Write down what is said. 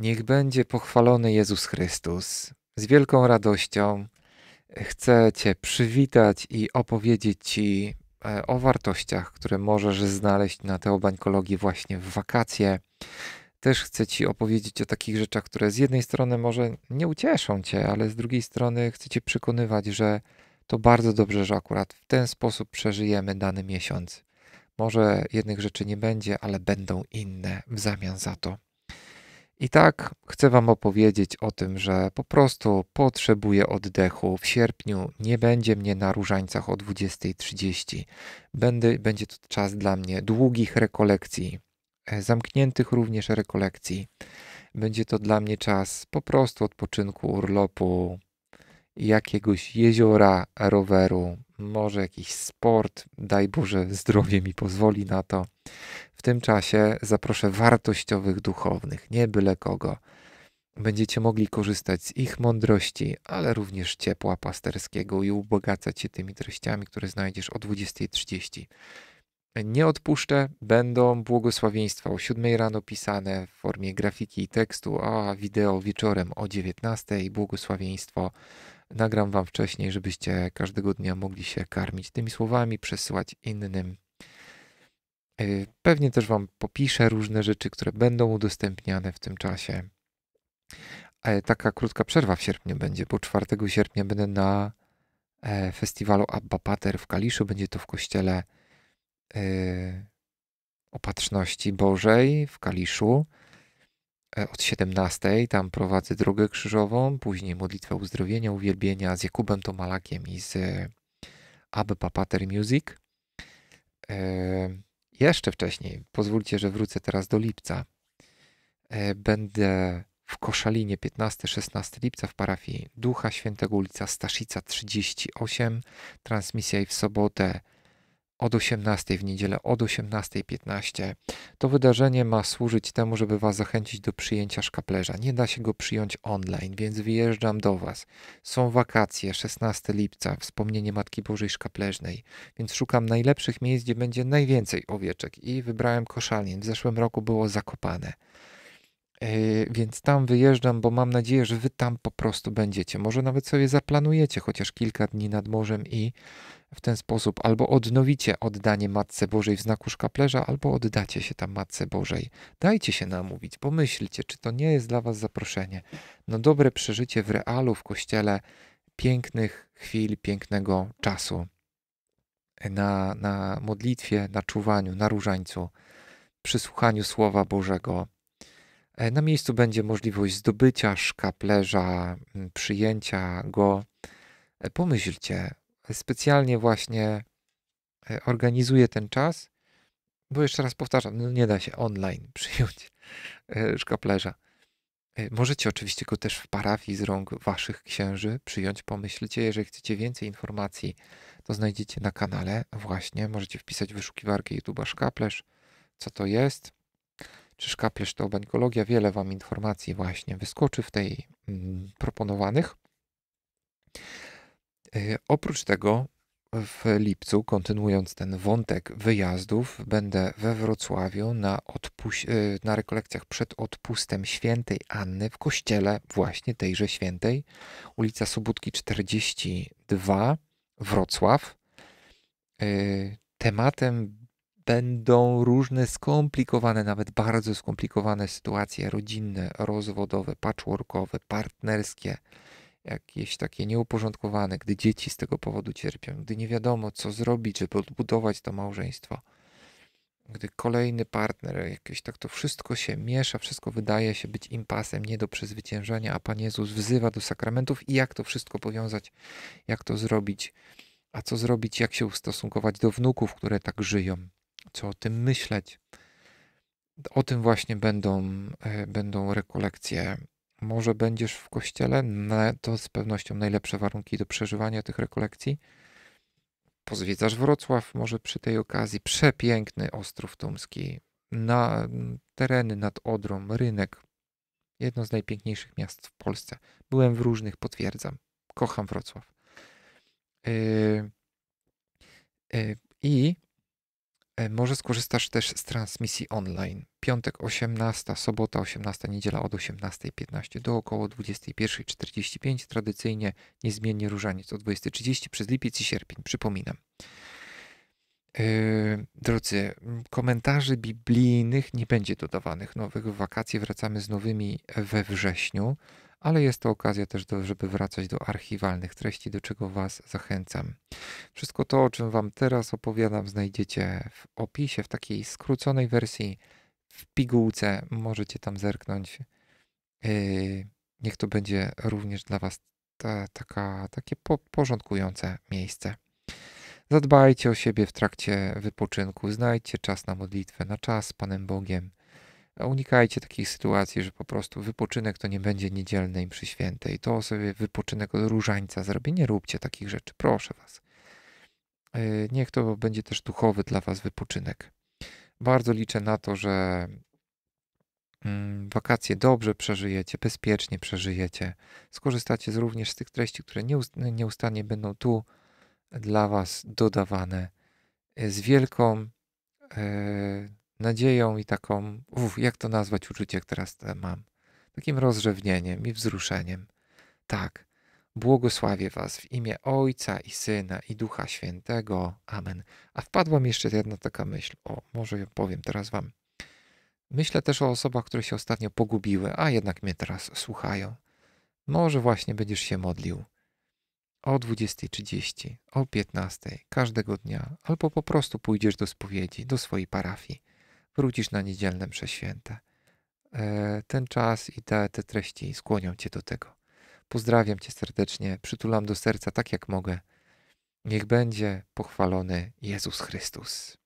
Niech będzie pochwalony Jezus Chrystus. Z wielką radością chcę Cię przywitać i opowiedzieć Ci e, o wartościach, które możesz znaleźć na teobańkologii właśnie w wakacje. Też chcę Ci opowiedzieć o takich rzeczach, które z jednej strony może nie ucieszą Cię, ale z drugiej strony chcę Cię przekonywać, że to bardzo dobrze, że akurat w ten sposób przeżyjemy dany miesiąc. Może jednych rzeczy nie będzie, ale będą inne w zamian za to. I tak chcę Wam opowiedzieć o tym, że po prostu potrzebuję oddechu. W sierpniu nie będzie mnie na różańcach o 20.30. Będę, będzie to czas dla mnie długich rekolekcji, e, zamkniętych również rekolekcji. Będzie to dla mnie czas po prostu odpoczynku, urlopu, jakiegoś jeziora, roweru, może jakiś sport, daj Boże, zdrowie mi pozwoli na to. W tym czasie zaproszę wartościowych duchownych, nie byle kogo. Będziecie mogli korzystać z ich mądrości, ale również ciepła pasterskiego i ubogacać się tymi treściami, które znajdziesz o 20.30. Nie odpuszczę, będą błogosławieństwa o 7 rano pisane w formie grafiki i tekstu, a wideo wieczorem o 19 błogosławieństwo nagram wam wcześniej, żebyście każdego dnia mogli się karmić tymi słowami, przesyłać innym. Y, pewnie też wam popiszę różne rzeczy, które będą udostępniane w tym czasie. Taka krótka przerwa w sierpniu będzie, bo 4 sierpnia będę na e, festiwalu Abba Pater w Kaliszu. Będzie to w kościele y, Opatrzności Bożej w Kaliszu. E, od 17. Tam prowadzę drogę krzyżową, później modlitwę uzdrowienia, uwielbienia z Jakubem Tomalakiem i z e, Abba Pater Music. E, jeszcze wcześniej, pozwólcie, że wrócę teraz do lipca. Będę w Koszalinie 15-16 lipca w parafii Ducha Świętego ulica Staszica 38. Transmisja i w sobotę od 18 w niedzielę, od 18.15. To wydarzenie ma służyć temu, żeby Was zachęcić do przyjęcia szkaplerza. Nie da się go przyjąć online, więc wyjeżdżam do Was. Są wakacje, 16 lipca, wspomnienie Matki Bożej Szkapleżnej, więc szukam najlepszych miejsc, gdzie będzie najwięcej owieczek i wybrałem Koszalin. W zeszłym roku było zakopane. Yy, więc tam wyjeżdżam, bo mam nadzieję, że wy tam po prostu będziecie. Może nawet sobie zaplanujecie chociaż kilka dni nad morzem i w ten sposób albo odnowicie oddanie Matce Bożej w znaku szkaplerza, albo oddacie się tam Matce Bożej. Dajcie się namówić, pomyślcie, czy to nie jest dla was zaproszenie. No dobre przeżycie w realu, w kościele, pięknych chwil, pięknego czasu. Na, na modlitwie, na czuwaniu, na różańcu, przy słuchaniu Słowa Bożego. E, na miejscu będzie możliwość zdobycia szkaplerza, przyjęcia go. E, pomyślcie, specjalnie właśnie e, organizuję ten czas, bo jeszcze raz powtarzam, no nie da się online przyjąć szkaplerza. Możecie oczywiście go też w parafii z rąk waszych księży przyjąć, pomyślcie. Jeżeli chcecie więcej informacji, to znajdziecie na kanale właśnie. Możecie wpisać w wyszukiwarkę YouTube'a szkaplerz, co to jest. Czy szkaplerz to bańkologia? Wiele wam informacji właśnie wyskoczy w tej mm, proponowanych. E, oprócz tego w lipcu, kontynuując ten wątek wyjazdów, będę we Wrocławiu na, odpuś- e, na rekolekcjach przed odpustem świętej Anny w kościele właśnie tejże świętej, ulica Sobótki 42, Wrocław. E, tematem będą różne skomplikowane, nawet bardzo skomplikowane sytuacje rodzinne, rozwodowe, patchworkowe, partnerskie jakieś takie nieuporządkowane, gdy dzieci z tego powodu cierpią, gdy nie wiadomo, co zrobić, żeby odbudować to małżeństwo, gdy kolejny partner, jakieś tak to wszystko się miesza, wszystko wydaje się być impasem, nie do przezwyciężenia, a Pan Jezus wzywa do sakramentów i jak to wszystko powiązać, jak to zrobić, a co zrobić, jak się ustosunkować do wnuków, które tak żyją, co o tym myśleć. O tym właśnie będą, e, będą rekolekcje może będziesz w kościele, to z pewnością najlepsze warunki do przeżywania tych rekolekcji. Pozwiedzasz Wrocław, może przy tej okazji. Przepiękny Ostrów Tumski, na tereny nad Odrą, rynek. Jedno z najpiękniejszych miast w Polsce. Byłem w różnych, potwierdzam. Kocham Wrocław. Yy, yy, I może skorzystasz też z transmisji online. Piątek 18, sobota 18, niedziela od 18.15 do około 21.45. Tradycyjnie niezmiennie różaniec od 20.30 przez lipiec i sierpień. Przypominam. Yy, drodzy, komentarzy biblijnych nie będzie dodawanych nowych. W wakacje wracamy z nowymi we wrześniu, ale jest to okazja też, do, żeby wracać do archiwalnych treści, do czego Was zachęcam. Wszystko to, o czym Wam teraz opowiadam, znajdziecie w opisie, w takiej skróconej wersji, w pigułce. Możecie tam zerknąć. Yy, niech to będzie również dla Was ta, taka, takie po, porządkujące miejsce. Zadbajcie o siebie w trakcie wypoczynku, znajdźcie czas na modlitwę, na czas z Panem Bogiem. Unikajcie takich sytuacji, że po prostu wypoczynek to nie będzie niedzielnej mszy świętej. To sobie wypoczynek od różańca zrobię. Nie róbcie takich rzeczy, proszę Was. E, niech to będzie też duchowy dla Was wypoczynek. Bardzo liczę na to, że mm, wakacje dobrze przeżyjecie, bezpiecznie przeżyjecie. Skorzystacie również z tych treści, które nieustannie będą tu dla Was dodawane e, z wielką e, nadzieją i taką, uf, jak to nazwać uczucie, które teraz mam, takim rozrzewnieniem i wzruszeniem. Tak, błogosławię Was w imię Ojca i Syna i Ducha Świętego. Amen. A wpadła mi jeszcze jedna taka myśl, o, może ją powiem teraz Wam. Myślę też o osobach, które się ostatnio pogubiły, a jednak mnie teraz słuchają. Może właśnie będziesz się modlił o 20.30, o 15.00 każdego dnia, albo po prostu pójdziesz do spowiedzi, do swojej parafii, wrócisz na niedzielne msze święte. E, ten czas i te, te treści skłonią cię do tego. Pozdrawiam cię serdecznie, przytulam do serca tak jak mogę. Niech będzie pochwalony Jezus Chrystus.